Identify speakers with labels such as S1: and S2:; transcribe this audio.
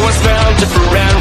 S1: force bound to forever